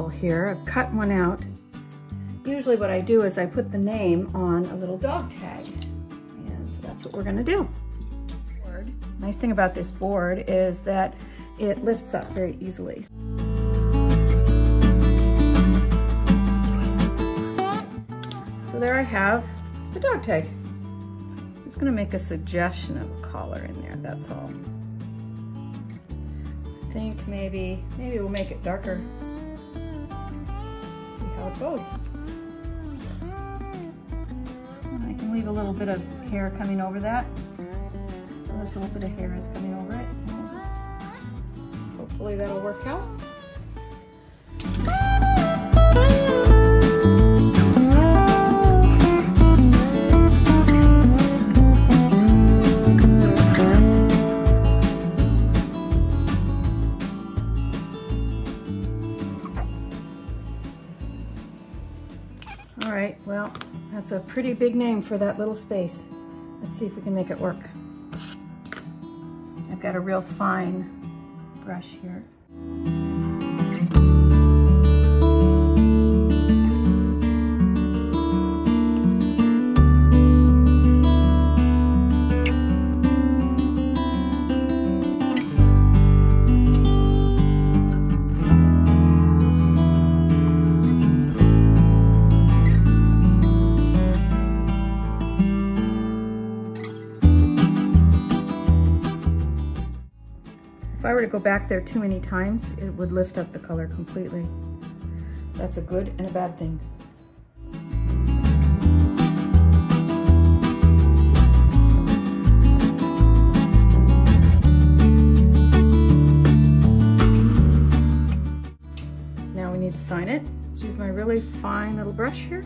stencil here. I've cut one out. Usually what I do is I put the name on a little dog tag. And so that's what we're gonna do. Nice thing about this board is that it lifts up very easily. So there I have the dog tag. I'm just gonna make a suggestion of a collar in there, that's all. I think maybe, maybe we'll make it darker. How it goes. I can leave a little bit of hair coming over that. So this little bit of hair is coming over it. We'll just, hopefully that'll work out. Pretty big name for that little space. Let's see if we can make it work. I've got a real fine brush here. I were to go back there too many times, it would lift up the color completely. That's a good and a bad thing. Now we need to sign it. Let's use my really fine little brush here.